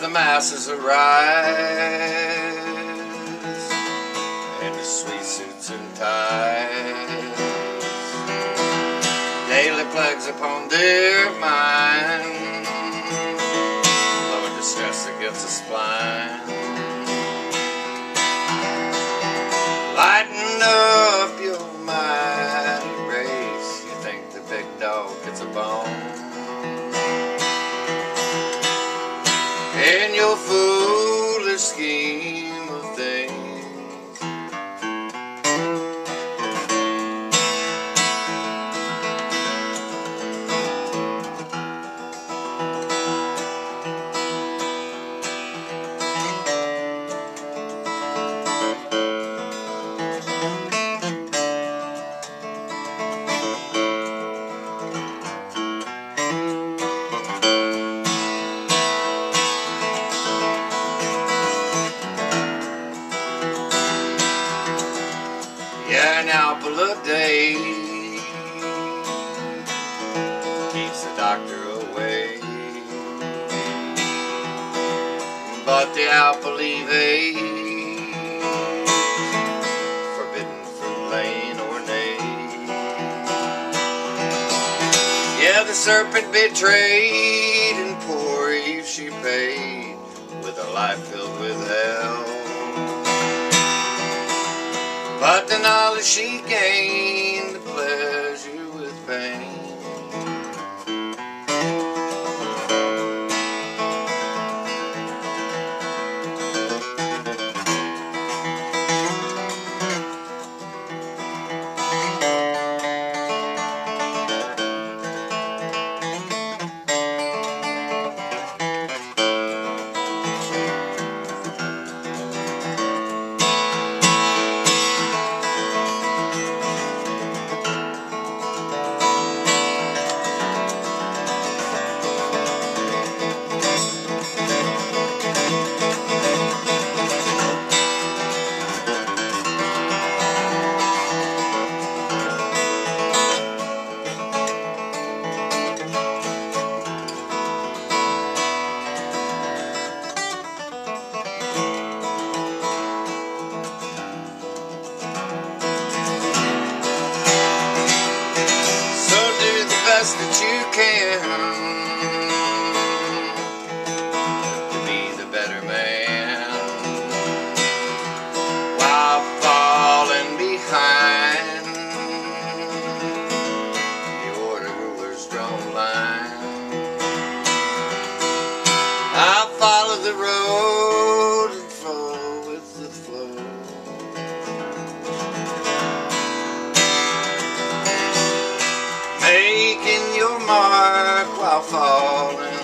glasses masses rice and the sweet suits and ties. Daily plagues upon their mind. Love distress against the spine. Foolish scheme an apple a day keeps the doctor away. But the apple eve forbidden from lane or name. Yeah, the serpent betrayed, and poor Eve she paid with a life filled she gained, best that you can to be the better man while falling behind. The ruler's drawn line. I follow the road mark while falling